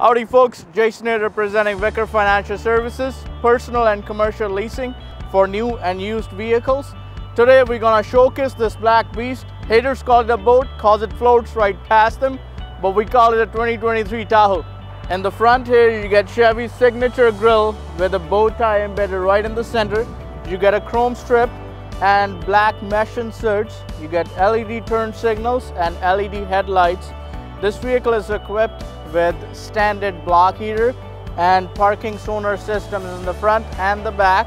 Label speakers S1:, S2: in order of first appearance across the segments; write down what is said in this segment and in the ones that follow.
S1: Howdy folks, Jason here representing Vickar Financial Services, personal and commercial leasing for new and used vehicles. Today we're gonna showcase this black beast. Haters call it a boat cause it floats right past them, but we call it a 2023 Tahoe. In the front here you get Chevy's signature grille with a bow tie embedded right in the center. You get a chrome strip and black mesh inserts. You get LED turn signals and LED headlights. This vehicle is equipped with standard block heater and parking sonar systems in the front and the back.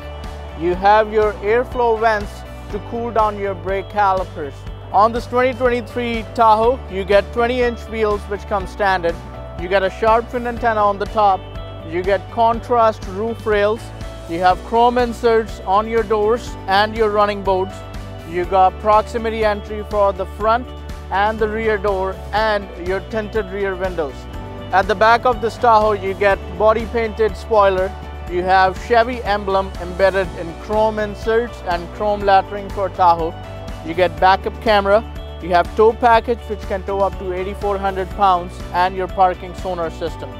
S1: You have your airflow vents to cool down your brake calipers. On this 2023 Tahoe, you get 20 inch wheels which come standard. You get a sharp fin antenna on the top. You get contrast roof rails. You have chrome inserts on your doors and your running boards. You got proximity entry for the front and the rear door and your tinted rear windows. At the back of this Tahoe, you get body painted spoiler. You have Chevy emblem embedded in chrome inserts and chrome lettering for Tahoe. You get backup camera. You have tow package which can tow up to 8,400 pounds and your parking sonar system.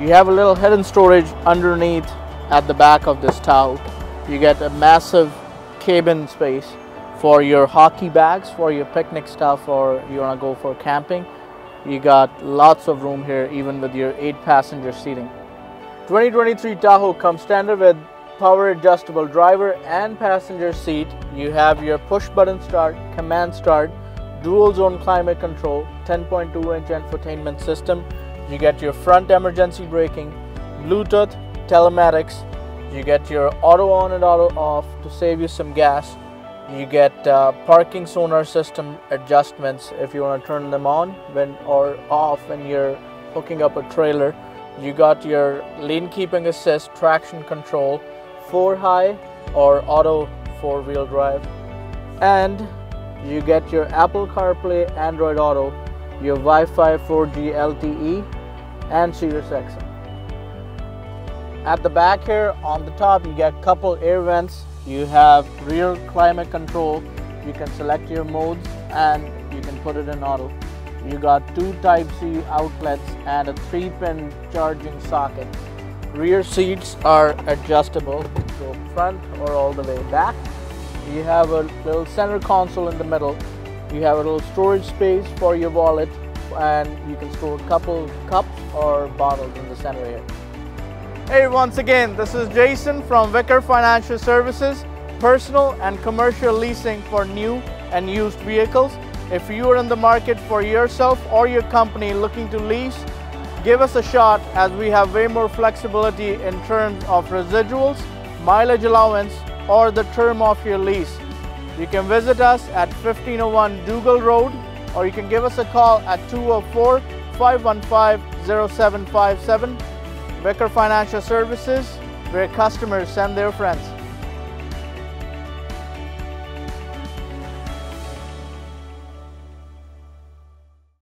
S1: You have a little hidden storage underneath at the back of this Tahoe. You get a massive cabin space for your hockey bags, for your picnic stuff or you wanna go for camping. You got lots of room here even with your 8 passenger seating. 2023 Tahoe comes standard with power adjustable driver and passenger seat. You have your push button start, command start, dual zone climate control, 10.2 inch infotainment system. You get your front emergency braking, Bluetooth, telematics. You get your auto on and auto off to save you some gas you get uh, parking sonar system adjustments if you want to turn them on when or off when you're hooking up a trailer. You got your lane keeping assist traction control 4 high or auto four wheel drive. And you get your apple carplay android auto your wi-fi 4g lte and sirius xm at the back here on the top you get a couple air vents you have rear climate control. You can select your modes and you can put it in auto. You got two Type-C outlets and a 3-pin charging socket. Rear seats are adjustable, so front or all the way back. You have a little center console in the middle. You have a little storage space for your wallet and you can store a couple cups or bottles in the center here. Hey, once again, this is Jason from Vickar Financial Services, personal and commercial leasing for new and used vehicles. If you are in the market for yourself or your company looking to lease, give us a shot as we have way more flexibility in terms of residuals, mileage allowance, or the term of your lease. You can visit us at 1501 Dugald Road or you can give us a call at 204 515 0757 Vickar Financial Services, where customers send their friends.